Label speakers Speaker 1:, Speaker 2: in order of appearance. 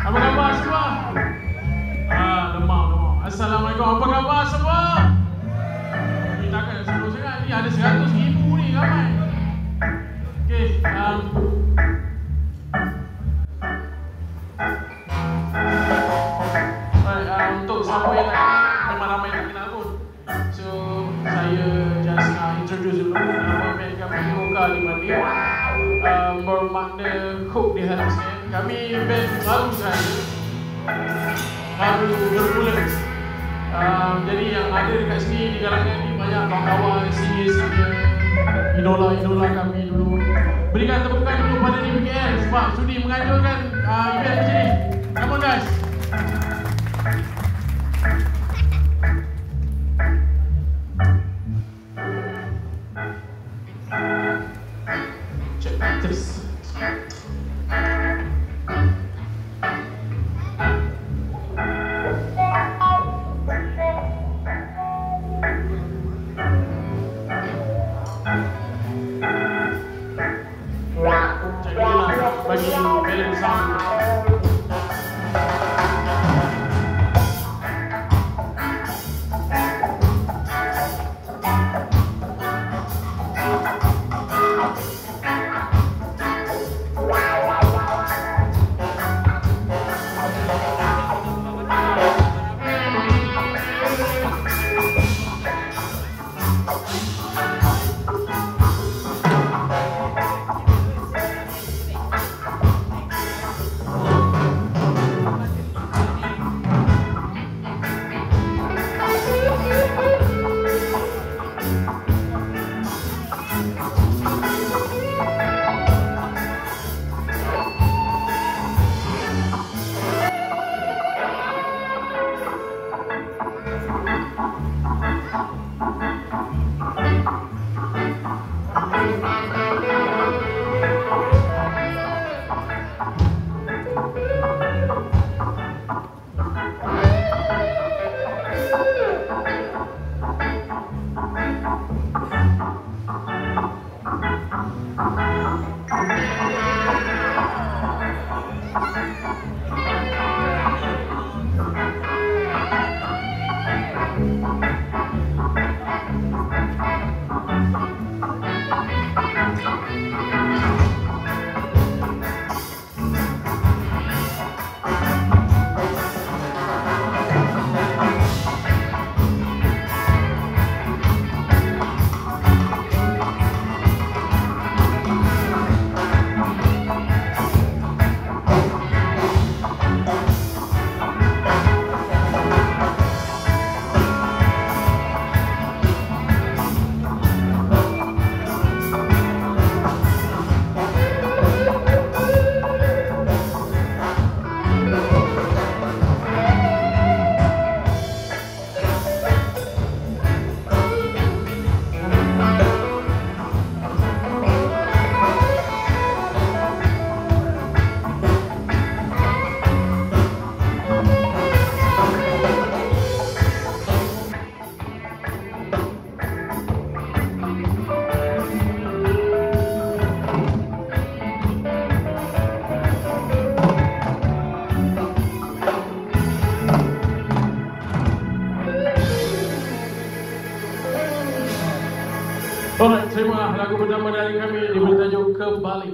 Speaker 1: Apa khabar semua? Ah, lemah, lemah. Assalamualaikum. Apa khabar semua? Ni takkan sebelum sangat. Ni ada 100 ribu ni ramai. Okey, um, introduce dulu nama kami Hoka di mana uh, bermakna Kami saja. Baru bermula. Uh, jadi yang ada dekat sini di kalangan ni banyak kawan-kawan senior-senior idola-idola kami dulu. Berikan tepukan dulu pada DPKL sebab sudi menganjurkan uh, event macam ni. Come on guys. Check chạy đi là bên bên sang Sound. Alright, persembahan lagu pertama dari kami yang bertajuk Kembali.